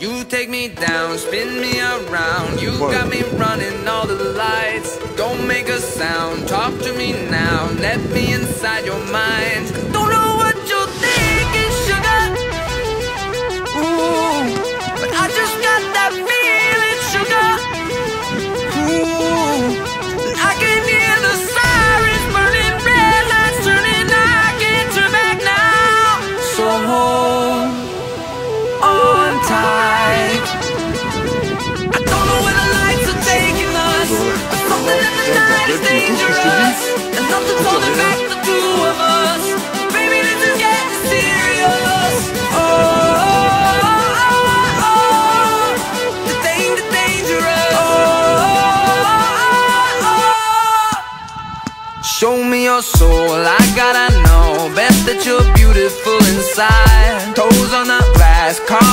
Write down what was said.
You take me down, spin me around. You got me running all the lights. Don't make a sound, talk to me now. Let me inside your mind. Show me your soul, I gotta know. Best that you're beautiful inside. Toes on the glass, car